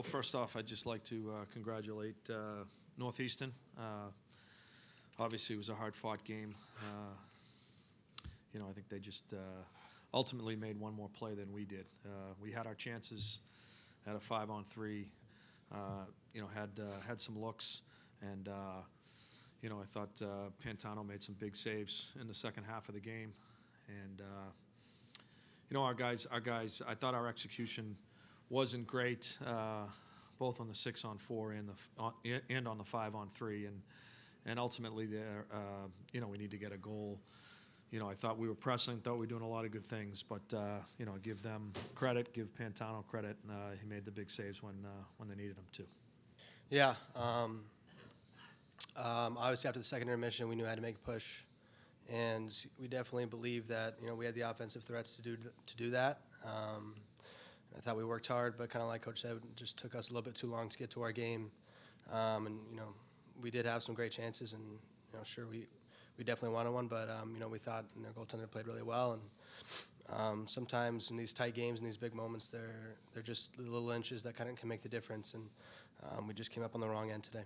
Well, first off, I'd just like to uh, congratulate uh, Northeastern. Uh, Obviously, it was a hard-fought game. Uh, You know, I think they just uh, ultimately made one more play than we did. Uh, We had our chances at a five-on-three, you know, had, had some looks, and, you know, I thought Pantano made some big saves in the second half of the game. And, you know, our guys, our guys, I thought our execution wasn't great, uh, both on the six on four and the on, and on the five on three, and and ultimately there, uh, you know, we need to get a goal. You know, I thought we were pressing, thought we were doing a lot of good things, but uh, you know, give them credit, give Pantano credit. Uh, he made the big saves when uh, when they needed him to. Yeah. Um, um, obviously, after the second intermission, we knew how to make a push, and we definitely believe that you know we had the offensive threats to do to do that. Um, I thought we worked hard, but kind of like Coach said, it just took us a little bit too long to get to our game. Um, and you know, we did have some great chances, and you know, sure we we definitely wanted one, but um, you know, we thought you goaltender played really well, and um, sometimes in these tight games and these big moments, they're they're just little inches that kind of can make the difference, and um, we just came up on the wrong end today.